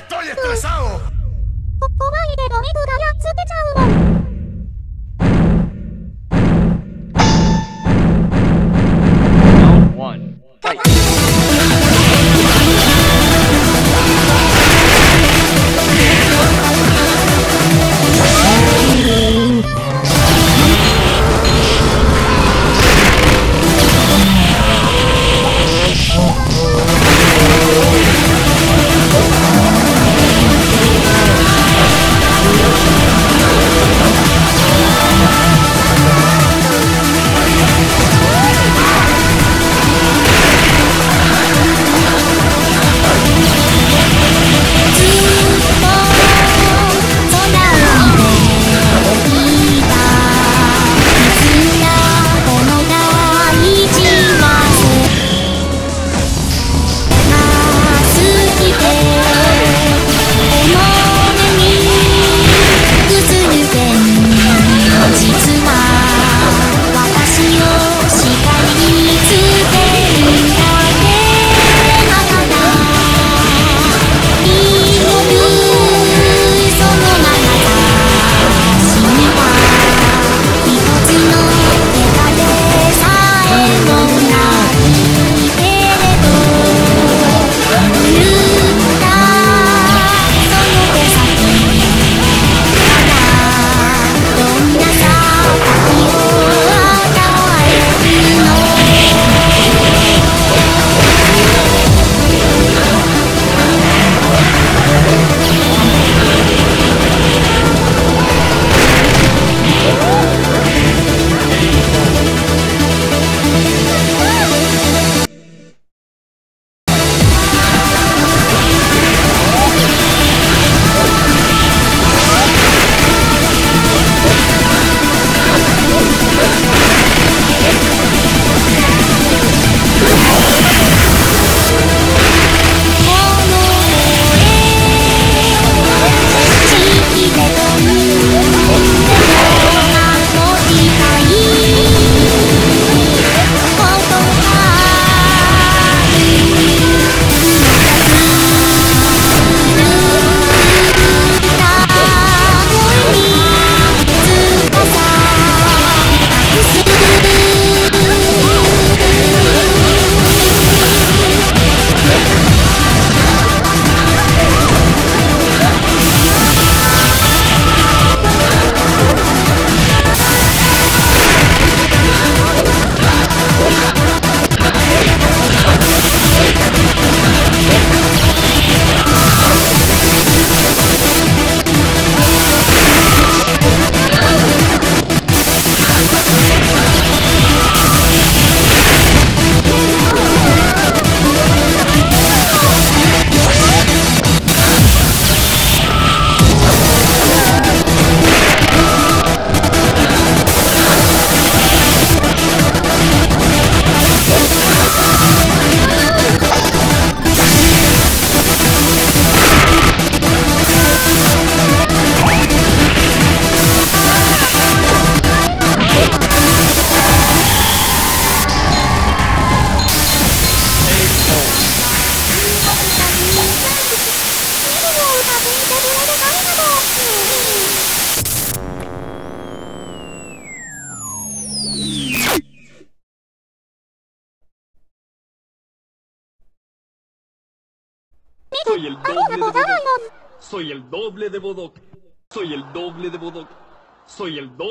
¡Estoy estresado! Soy el doble de Bodok. Soy el doble de Bodok. Soy el doble de Bodok. Soy el doble.